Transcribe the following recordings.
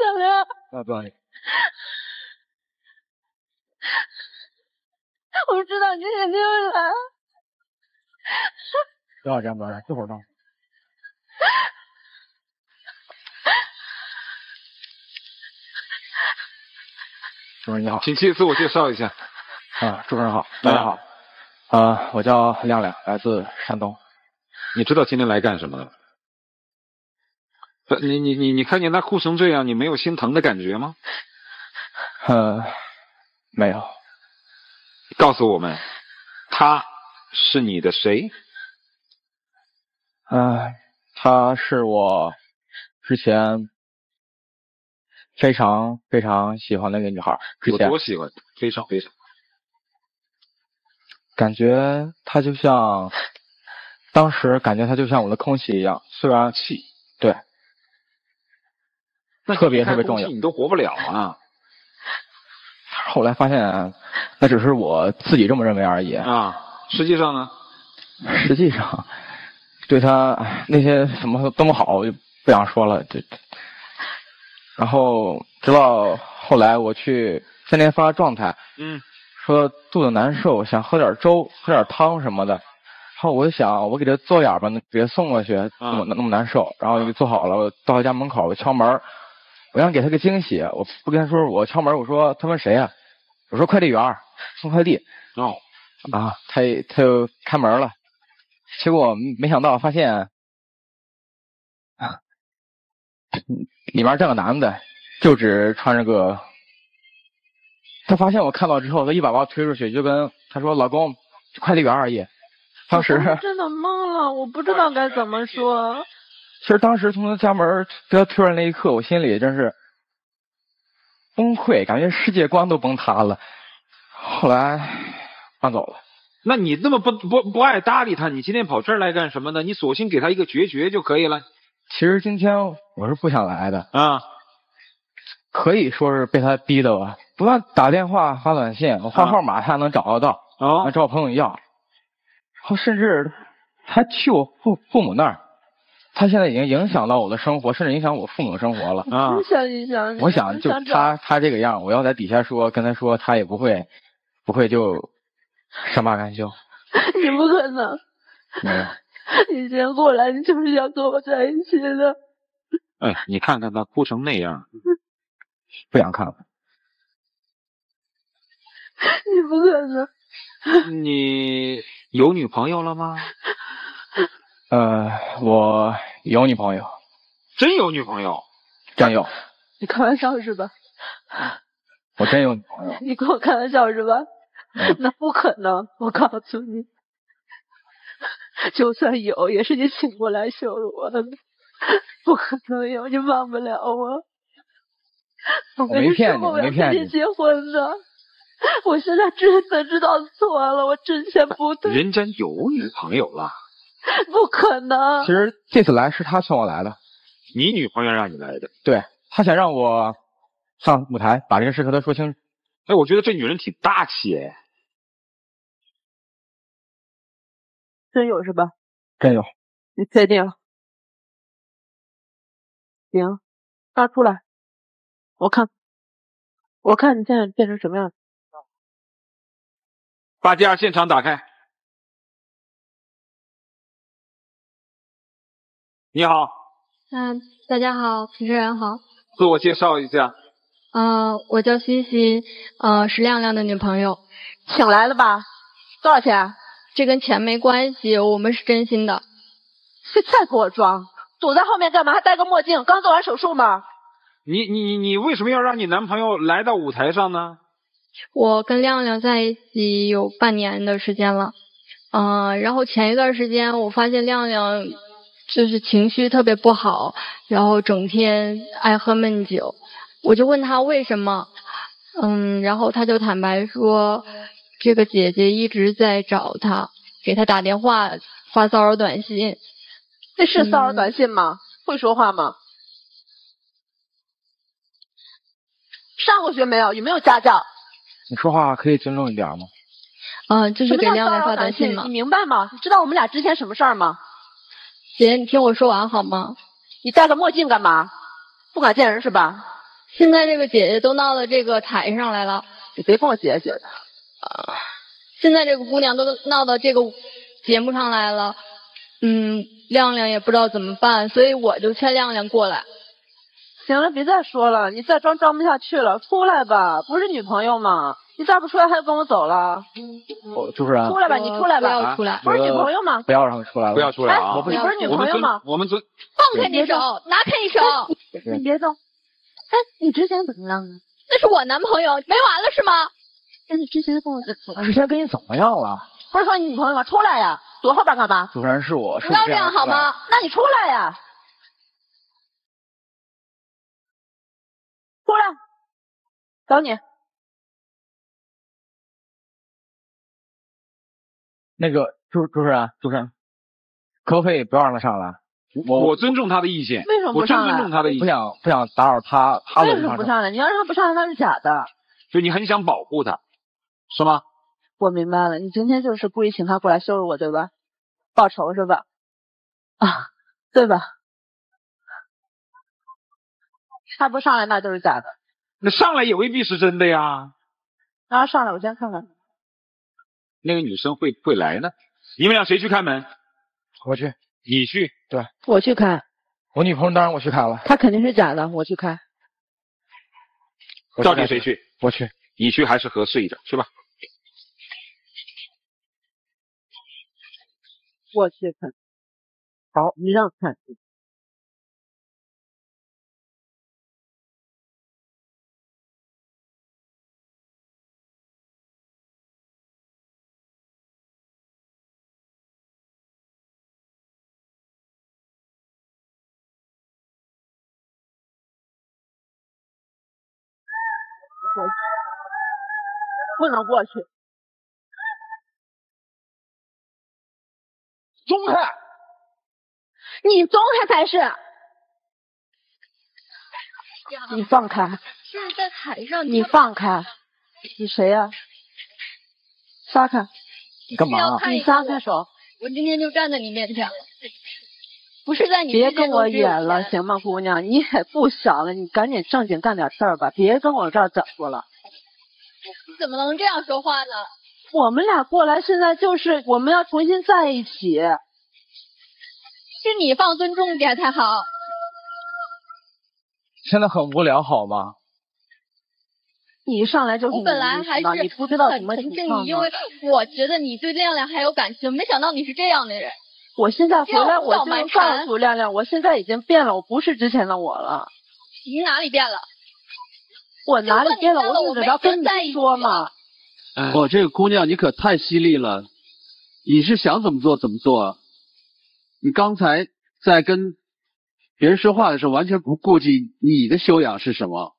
亮亮，啊，不好意思，我知道你肯定会来。不要这样，不要这样，一会儿到。主任你好，请自我介绍一下。啊，主任好，大家好，啊，我叫亮亮，来自山东。你知道今天来干什么的？不，你你你你看见他哭成这样，你没有心疼的感觉吗？呃，没有，告诉我们，他是你的谁？呃，她是我之前非常非常喜欢的一个女孩，之有前多喜欢？非常非常。感觉她就像，当时感觉他就像我的空气一样，虽然气对，特别特别重要你都活不了啊！后来发现那只是我自己这么认为而已。啊，实际上呢？实际上，对他哎那些什么都不好，我就不想说了。这，然后直到后来我去三连发状态，嗯，说肚子难受，想喝点粥、喝点汤什么的。然后我就想，我给他做点吧，那给他送过去，那么那么难受。然后就做好了，我到他家门口，我敲门，我想给他个惊喜，我不跟他说，我敲门，我说他问谁呀、我说快递员送快递。哦，啊，他他就开门了，结果没想到发现，啊，里面站个男的，就只穿着个，他发现我看到之后，他一把把我推出去，就跟他说：“老公，快递员而已。”当时真的懵了，我不知道该怎么说。其实当时从他家门被他推出来那一刻，我心里真是崩溃，感觉世界观都崩塌了。后来搬走了。那你那么不不不爱搭理他，你今天跑这儿来干什么呢？你索性给他一个决绝就可以了其实今天我是不想来的，啊！可以说是被他逼的吧，不断打电话发短信，我换啊号码他还能找得到，哦还，找我朋友要，然后甚至他去我父父母那儿，他现在已经影响到我的生活，甚至影响我父母的生活了。啊真想一想，我想就他他这个样，我要在底下说跟他说，他也不会不会就善罢甘休。你不可能，没有，你先过来，你就是想跟我在一起的。哎，你看看他哭成那样，不想看了。你不可能，你有女朋友了吗？呃，我有女朋友，真有女朋友？真有，你开玩笑是吧？我真有女朋友。你跟我开玩笑是吧？嗯那不可能，我告诉你，就算有，也是你请过来羞辱我的，不可能有，你忘不了我。我跟你没骗你说过我要没骗你结婚的，我现在真的知道错了，我之前不对，人家有女朋友了，不可能其。实这次来是他劝我来的，你女朋友让你来的。对他想让我上舞台把这个事和他说清楚。哎，我觉得这女人挺大气哎。真有是吧？真有，你确定？行，拿出来，我看，我看你现在变成什么样？把第二现场打开。你好，嗯，大家好，主持人好。自我介绍一下。嗯、我叫欣欣，呃，是亮亮的女朋友。请来了吧？多少钱？这跟钱没关系，我们是真心的。这再给我装，躲在后面干嘛？还戴个墨镜？刚做完手术吗？你你你你为什么要让你男朋友来到舞台上呢？我跟亮亮在一起有半年的时间了，嗯、然后前一段时间我发现亮亮就是情绪特别不好，然后整天爱喝闷酒，我就问他为什么，嗯，然后他就坦白说，这个姐姐一直在找他，给他打电话，发骚扰短信，那是骚扰短信吗？会说话吗？上过学没有？有没有家教？你说话可以尊重一点吗？嗯、就是给亮亮发短信？短信嘛你，明白吗？你知道我们俩之前什么事儿吗？姐，你听我说完好吗？你戴个墨镜干嘛？不敢见人是吧？现在这个姐姐都闹到这个台上来了，你别碰我姐姐的。啊，现在这个姑娘都闹到这个节目上来了，嗯，亮亮也不知道怎么办，所以我就劝亮亮过来。行了，别再说了，你再装装不下去了，出来吧，不是女朋友吗？你再不出来，他就跟我走了。我主持人出来吧，你出来吧，不要出来，不是女朋友吗？不要让他出来了，不要出来啊！你不是女朋友吗？我们尊，放开你手，拿开你手，你别动。哎，你之前怎么样啊？那是我男朋友，没完了是吗？那你之前跟我，你现在跟你怎么样了？不是说你女朋友吗？出来呀，躲后边干嘛？主持人是我，不要这样好吗？那你出来呀，出来，找你。那个主主持人，主持人，可不可以不要让他上来？我我尊重他的意见，为什么不上来？尊重他的意见。不想不想打扰他，他为的什么不上来？你要让他不上来，那是假的。就你很想保护他，是吗？我明白了，你今天就是故意请他过来羞辱我，对吧？报仇是吧？啊，对吧？他不上来，那就是假的。那上来也未必是真的呀。让他上来，我先看看。那个女生会会来呢？你们俩谁去开门？我去，你去。对我去开，我女朋友当然我去开了，她肯定是假的，我去开。我去开到底谁？去？我去。你去还是合适一点，去吧。我去看。好，你让看。不能过去。松开！你松开才是。你放开！现在在台上，你放开！你谁呀、撒开！你干嘛啊？你撒开手！我今天就站在你面前了，不是在你别跟我演了，行吗，姑娘？你也不小了，你赶紧正经干点事儿吧，别跟我这儿整过了。你怎么能这样说话呢？我们俩过来，现在就是我们要重新在一起。是你放尊重点才好。现在很无聊，好吗？你一上来就是我本来还是你不知道很什么因为我觉得你对亮亮还有感情，没想到你是这样的人。我现在回来，我就蛮告诉亮亮，我现在已经变了，我不是之前的我了。你哪里变了？我哪里变了？我怎么着跟你说嘛？哎我、这个姑娘你可太犀利了，你是想怎么做怎么做啊？你刚才在跟别人说话的时候，完全不顾及你的修养是什么。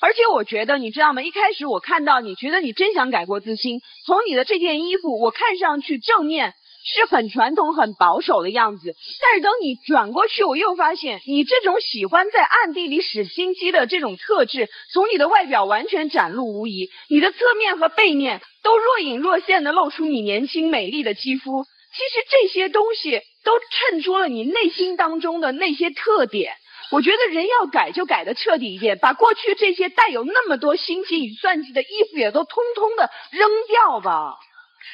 而且我觉得，你知道吗？一开始我看到你觉得你真想改过自新，从你的这件衣服，我看上去正面是很传统、很保守的样子，但是等你转过去，我又发现你这种喜欢在暗地里使心机的这种特质，从你的外表完全展露无遗。你的侧面和背面都若隐若现的露出你年轻美丽的肌肤，其实这些东西都衬出了你内心当中的那些特点。我觉得人要改就改的彻底一点，把过去这些带有那么多心机与算计的衣服也都通通的扔掉吧。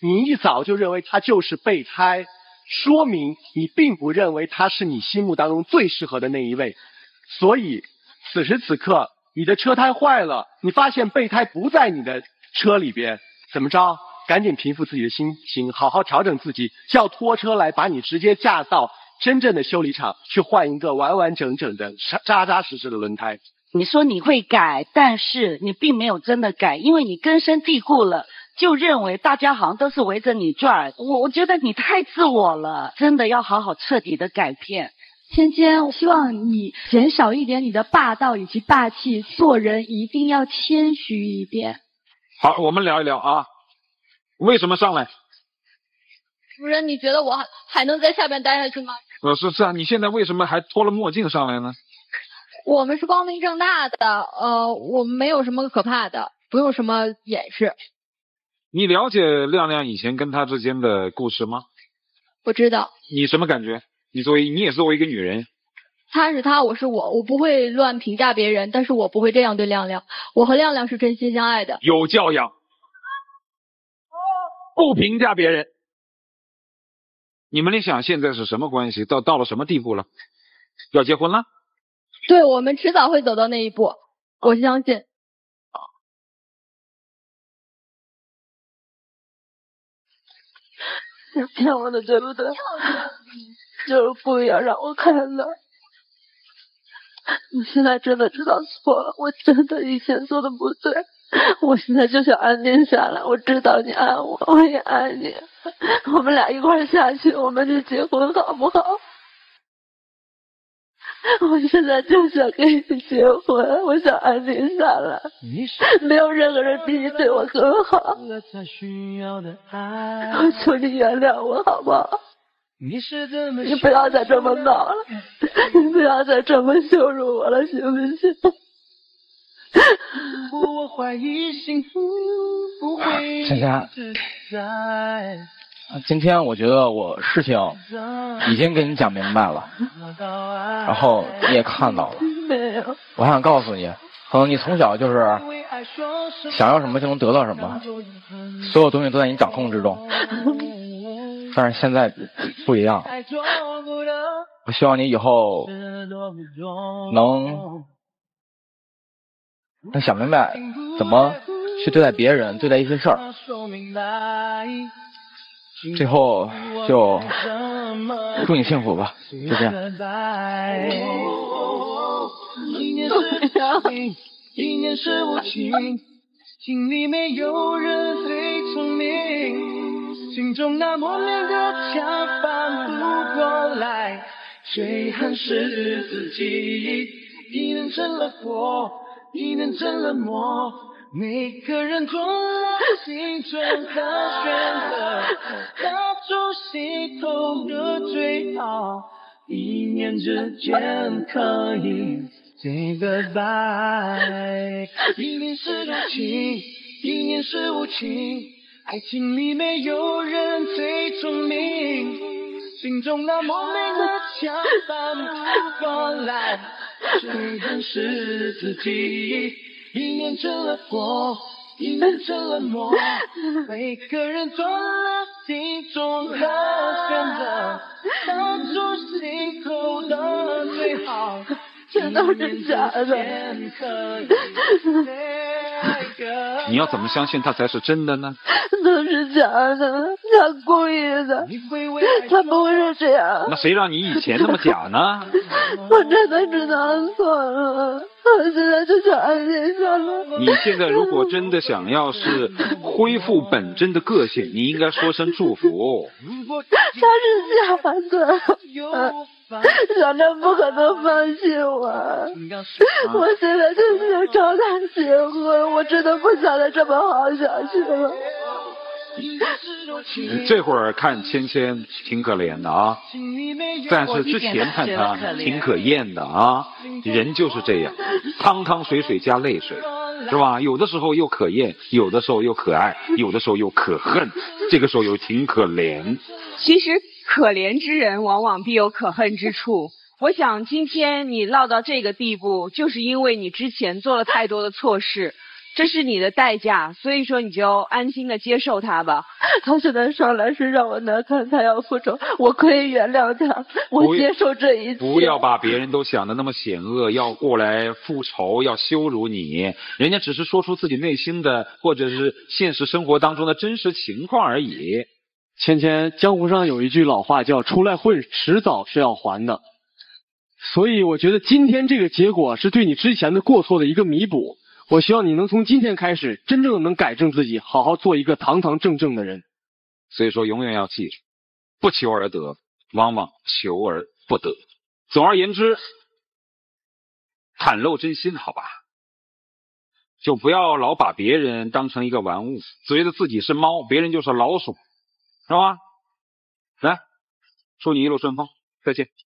你一早就认为他就是备胎，说明你并不认为他是你心目当中最适合的那一位。所以此时此刻，你的车胎坏了，你发现备胎不在你的车里边，怎么着？赶紧平复自己的心情，好好调整自己，叫拖车来把你直接架到真正的修理厂去换一个完完整整的、扎扎扎实实的轮胎。你说你会改，但是你并没有真的改，因为你根深蒂固了，就认为大家好像都是围着你转。我我觉得你太自我了，真的要好好彻底的改变。芊芊，我希望你减少一点你的霸道以及霸气，做人一定要谦虚一点。好，我们聊一聊啊，为什么上来？主任，你觉得我还还能在下边待下去吗？呃，是是啊，你现在为什么还脱了墨镜上来呢？我们是光明正大的，呃，我们没有什么可怕的，不用什么掩饰。你了解亮亮以前跟他之间的故事吗？我知道。你什么感觉？你作为你也作为一个女人，他是他，我是我，我不会乱评价别人，但是我不会这样对亮亮。我和亮亮是真心相爱的。有教养，不评价别人。你们俩想现在是什么关系？到到了什么地步了？要结婚了？对，我们迟早会走到那一步，我相信。你骗我的对不对？就是故意要让我看到。我现在真的知道错了，我真的以前做的不对。我现在就想安定下来。我知道你爱我，我也爱你。我们俩一块下去，我们就结婚，好不好？我现在就想跟你结婚，我想安定下来。没有任何人比你对我更好。我求你原谅我，好不好？你不要再这么闹了，你不要再这么羞辱我了，行不行？芊芊，今天我觉得我事情已经给你讲明白了，然后你也看到了。我还想告诉你，可能你从小就是想要什么就能得到什么，所有东西都在你掌控之中。但是现在不一样，我希望你以后能。能想明白怎么去对待别人，对待一些事儿，最后就祝你幸福吧，就这样。一年是无情，心里没有人最聪明，心中那莫名的墙翻不过来，最恨是自己，一念成了佛。一念成了魔，每个人做了心中的选择，当初心头的最好，一念之间可以 say goodbye。一念是多情，一念是无情，爱情里没有人最聪明，心中那莫名的墙翻不过来。最恨是自己，一念成了佛，一念成了魔。每个人做了心中的选择，当初心头的最好，这都是假的。你要怎么相信他才是真的呢？都是假的，他故意的，他不会是这样。那谁让你以前那么假呢？我真的知道错了，我现在就想安静下来。你现在如果真的想要是恢复本真的个性，你应该说声祝福。他是假的。小张不可能放弃我，我现在就是想找他结婚，我真的不想再这么好下去了。这会儿看芊芊挺可怜的啊，但是之前看她挺可厌的啊，人就是这样，汤汤水水加泪水，是吧？有的时候又可厌，有的时候又可爱，有的时候又可恨，这个时候又挺可怜。其实。可怜之人往往必有可恨之处。我想今天你落到这个地步，就是因为你之前做了太多的错事，这是你的代价。所以说你就安心的接受他吧。他现在上来是让我难堪，他要复仇，我可以原谅他，我接受这一切。不要把别人都想的那么险恶，要过来复仇，要羞辱你。人家只是说出自己内心的，或者是现实生活当中的真实情况而已。芊芊，江湖上有一句老话叫“出来混，迟早是要还的”，所以我觉得今天这个结果是对你之前的过错的一个弥补。我希望你能从今天开始，真正的能改正自己，好好做一个堂堂正正的人。所以说，永远要记住，不求而得，往往求而不得。总而言之，袒露真心，好吧，就不要老把别人当成一个玩物，觉得自己是猫，别人就是老鼠。是吧？来，祝你一路顺风，再见。